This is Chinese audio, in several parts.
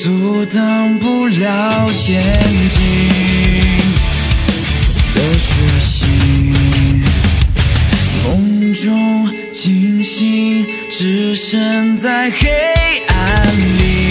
阻挡不了陷阱的决心。梦中惊醒，置身在黑暗里。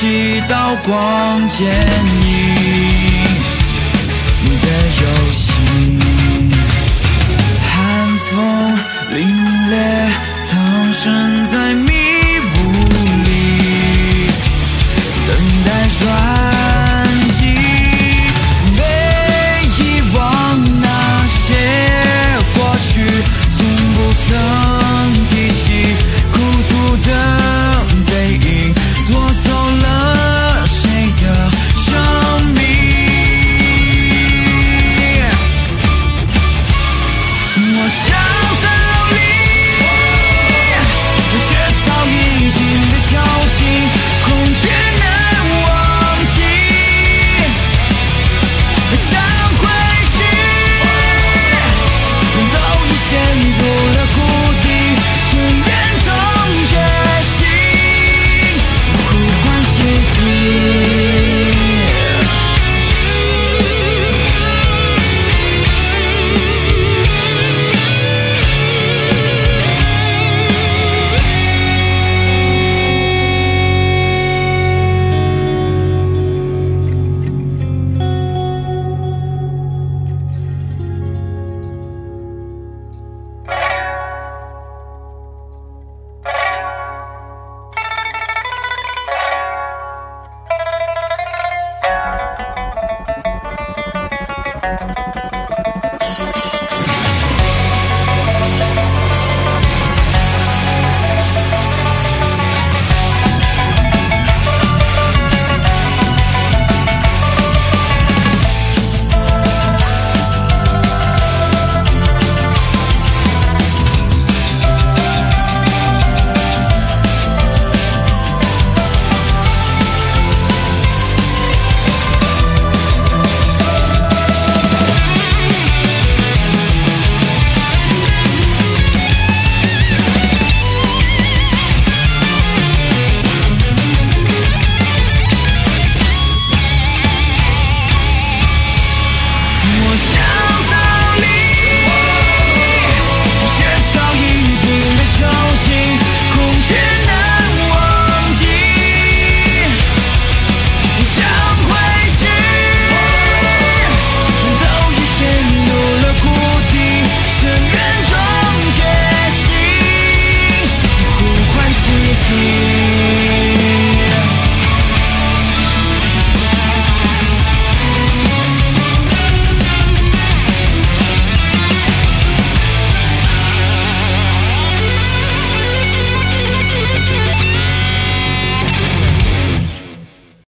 几道光剪影的游戏。寒风凛冽藏身在